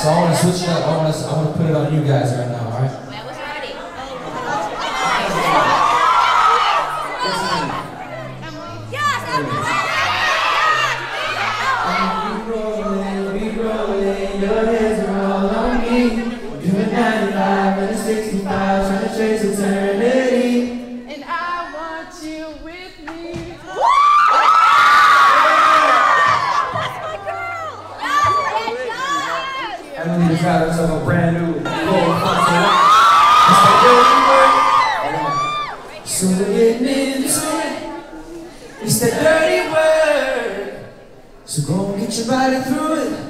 so I want to switch it up. I want to, I want to put it on you guys right now, Got herself a brand new gold console. It's the dirty work. So it. It's the dirty work. So go and get your body through it.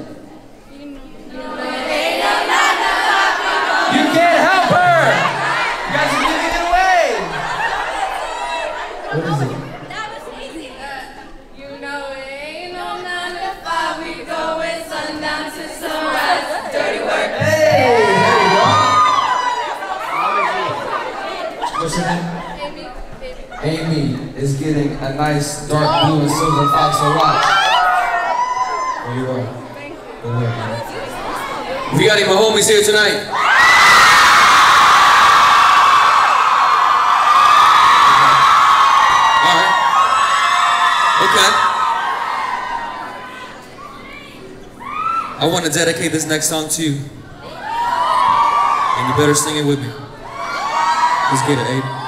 A nice dark blue and silver Fossil watch. There you go. Good work, man. We got any homies here tonight. I want to dedicate this next song to you. And you better sing it with me. Let's get it, Abe.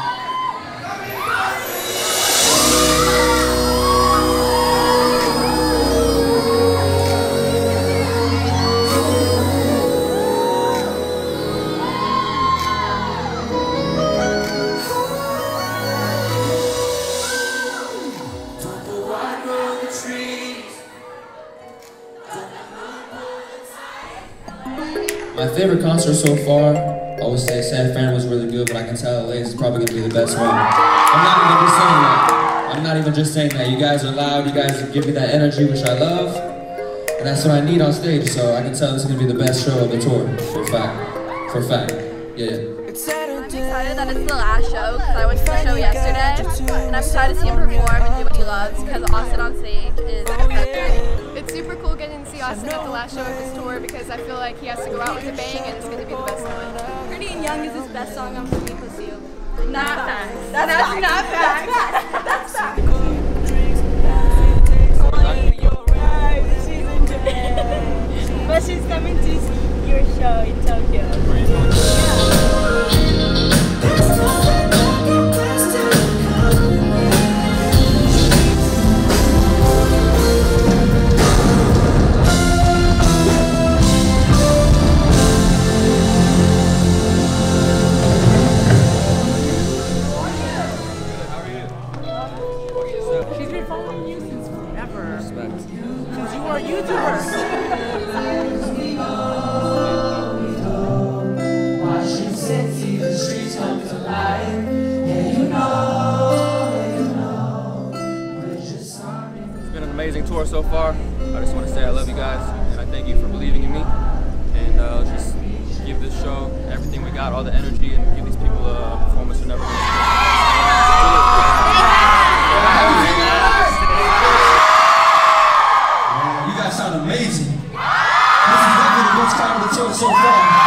My favorite concert so far, I would say San Fran was really good, but I can tell LA's is probably gonna be the best one. I'm not even just saying that. I'm not even just saying that. You guys are loud, you guys give me that energy, which I love. And that's what I need on stage, so I can tell this is gonna be the best show of the tour, for fact. For fact. Yeah, yeah. I'm excited that it's the last show because I went to the show yesterday. And I'm excited to see him perform and do what he loves because Austin on stage is Austin at the last show of this tour because I feel like he has to go out with a bang and it's going to be the best one. Pretty and Young is his best song on Pretty Plus You. Not facts. That's, That's not facts. facts. That's facts. But she's coming to your show in Tokyo. Tour so far. I just want to say I love you guys and I thank you for believing in me. And uh, just give this show everything we got, all the energy, and give these people a performance they're never going to You guys sound amazing. This is definitely the best the tour so far.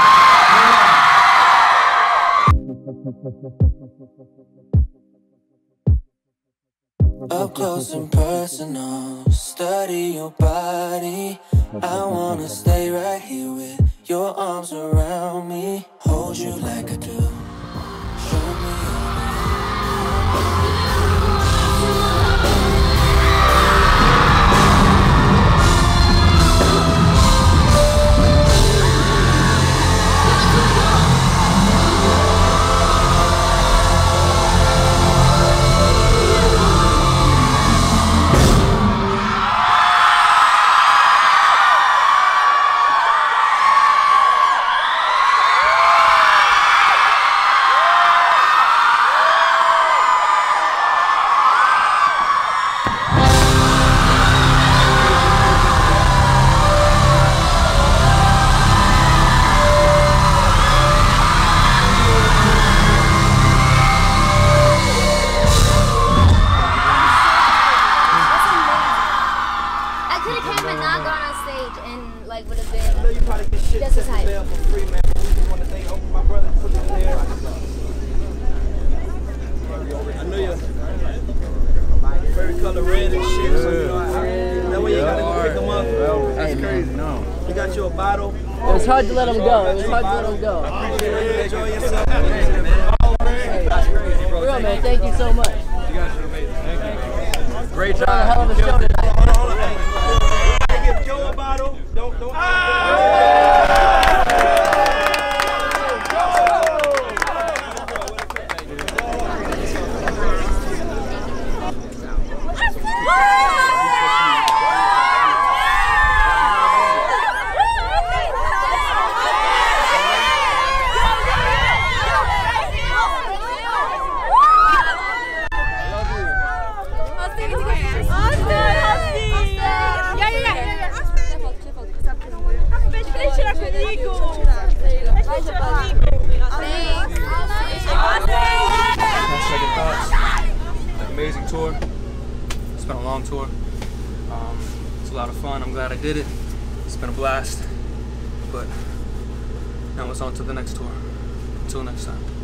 Up close and personal, study your body. I wanna stay right here with your arms around me, hold you like I do. Was hard to let him go. It was hard to let him go. Appreciate it. Enjoy yourself. For real, man. Thank you so much. You guys are amazing. Thank you. Great Put on a hell of a show tonight. Hold on, hold on. Hey, give Joe a bottle. Don't, don't. Ah! Second thoughts. Amazing tour. It's been a long tour. Um, it's a lot of fun. I'm glad I did it. It's been a blast. But now it's on to the next tour. Until next time.